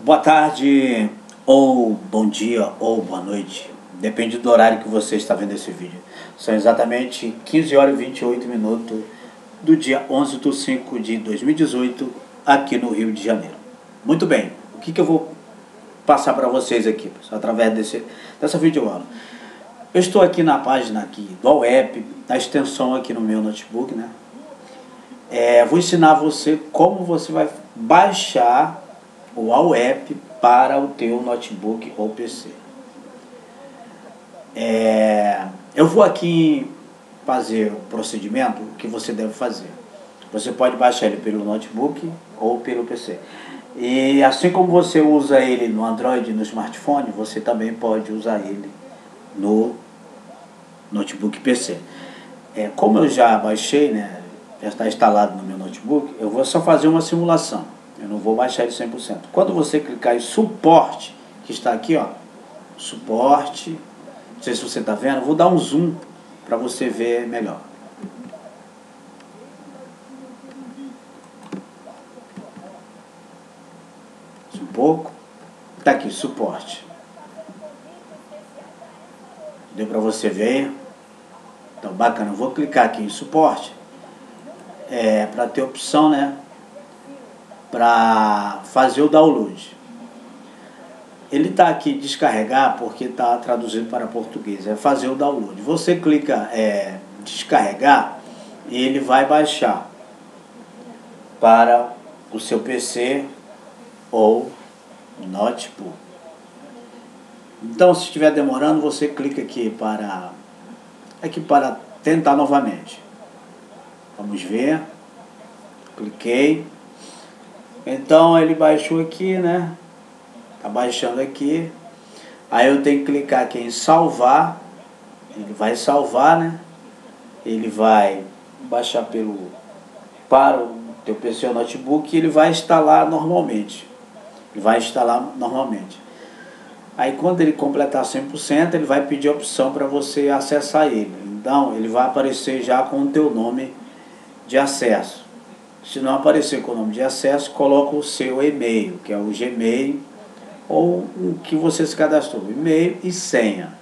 Boa tarde, ou bom dia, ou boa noite. Depende do horário que você está vendo esse vídeo. São exatamente 15 horas e 28 minutos do dia 11 de 5 de 2018, aqui no Rio de Janeiro. Muito bem, o que, que eu vou passar para vocês aqui, através desse, dessa videoaula? Eu estou aqui na página aqui do app, na extensão aqui no meu notebook, né? É, vou ensinar você como você vai baixar o AWAP para o teu notebook ou PC. É, eu vou aqui fazer o procedimento que você deve fazer. Você pode baixar ele pelo notebook ou pelo PC. E assim como você usa ele no Android no smartphone, você também pode usar ele no notebook PC. É, como eu já baixei, né, já está instalado no meu notebook, eu vou só fazer uma simulação. Eu não vou baixar ele 100%. Quando você clicar em suporte, que está aqui, ó, suporte, não sei se você está vendo, vou dar um zoom para você ver melhor. Um pouco. Está aqui, suporte. Deu para você ver? Então, bacana. Eu vou clicar aqui em suporte. É, para ter opção, né? Para fazer o download. Ele está aqui descarregar porque está traduzido para português, é fazer o download. Você clica é, descarregar e ele vai baixar para o seu PC ou notebook. Então, se estiver demorando, você clica aqui para aqui para tentar novamente. Vamos ver. Cliquei. Então ele baixou aqui, né? Tá baixando aqui. Aí eu tenho que clicar aqui em salvar. Ele vai salvar, né? Ele vai baixar pelo para o teu PC ou notebook e ele vai instalar normalmente. Ele vai instalar normalmente. Aí quando ele completar 100%, ele vai pedir a opção para você acessar ele. Então, ele vai aparecer já com o teu nome de acesso. Se não aparecer com o nome de acesso, coloca o seu e-mail, que é o Gmail, ou o que você se cadastrou, e-mail e senha.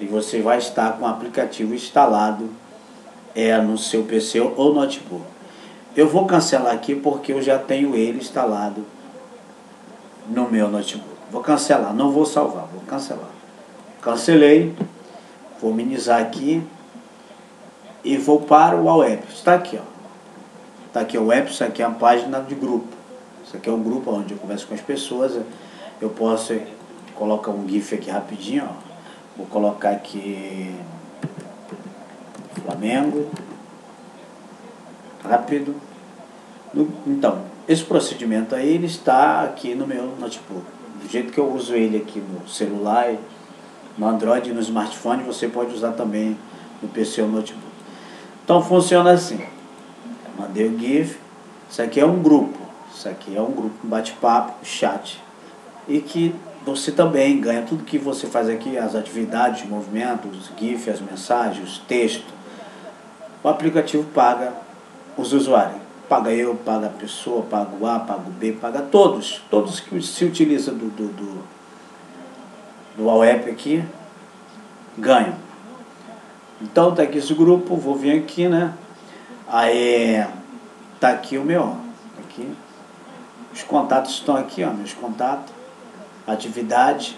E você vai estar com o aplicativo instalado é, no seu PC ou notebook. Eu vou cancelar aqui porque eu já tenho ele instalado no meu notebook. Vou cancelar, não vou salvar, vou cancelar. Cancelei, vou minimizar aqui e vou para o web. Está aqui, ó. Tá aqui o web, isso aqui é a página de grupo. Isso aqui é um grupo onde eu converso com as pessoas. Eu posso colocar um GIF aqui rapidinho, ó. Vou colocar aqui Flamengo. Rápido. Então, esse procedimento aí ele está aqui no meu notebook. Do jeito que eu uso ele aqui no celular, no Android e no smartphone, você pode usar também no PC ou notebook. Então funciona assim. Mandei o GIF. Isso aqui é um grupo. Isso aqui é um grupo, bate-papo, chat. E que você também ganha tudo que você faz aqui, as atividades, movimentos, os GIF, as mensagens, os textos. O aplicativo paga os usuários. Paga eu, paga a pessoa, paga o A, paga o B, paga todos. Todos que se utilizam do, do, do, do app aqui ganham. Então tá aqui esse grupo, vou vir aqui, né? Aí tá aqui o meu, aqui. Os contatos estão aqui, ó, meus contatos, atividade,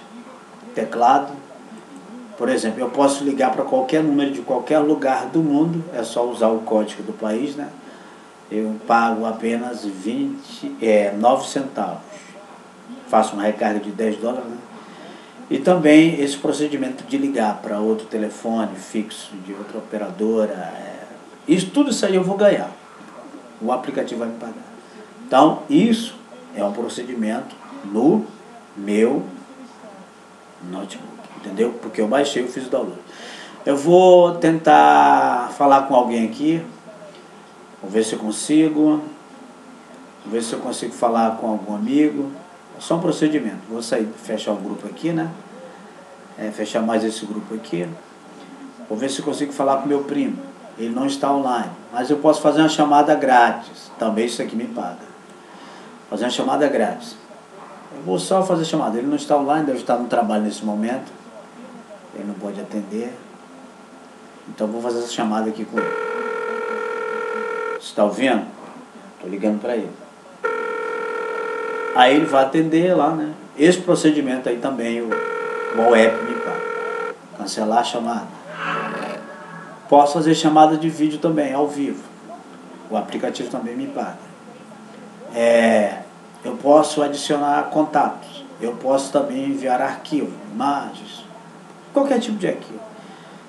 teclado. Por exemplo, eu posso ligar para qualquer número de qualquer lugar do mundo, é só usar o código do país, né? Eu pago apenas 20, é, 9 centavos. Faço uma recarga de 10 dólares, né? E também esse procedimento de ligar para outro telefone fixo de outra operadora, é, isso, tudo isso aí eu vou ganhar. O aplicativo vai me pagar. Então, isso é um procedimento no meu notebook. Entendeu? Porque eu baixei, eu fiz o download. Eu vou tentar falar com alguém aqui. Vou ver se eu consigo. Vou ver se eu consigo falar com algum amigo. É só um procedimento. Vou sair, fechar o grupo aqui, né? É, fechar mais esse grupo aqui. Vou ver se eu consigo falar com meu primo ele não está online. Mas eu posso fazer uma chamada grátis. Também isso aqui me paga. Fazer uma chamada grátis. Eu vou só fazer chamada. Ele não está online, deve estar no trabalho nesse momento. Ele não pode atender. Então vou fazer essa chamada aqui com ele. Você está ouvindo? Estou ligando para ele. Aí ele vai atender lá, né? Esse procedimento aí também o, o app me paga. Cancelar a chamada. Posso fazer chamada de vídeo também, ao vivo. O aplicativo também me paga. É, eu posso adicionar contatos. Eu posso também enviar arquivo, imagens, qualquer tipo de arquivo.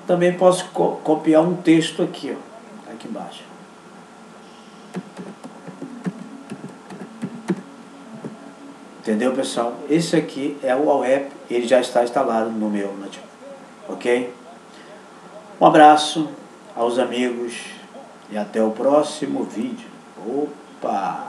Também posso co copiar um texto aqui, ó, aqui embaixo. Entendeu, pessoal? Esse aqui é o app, ele já está instalado no meu notebook, ok? Um abraço aos amigos e até o próximo vídeo. Opa!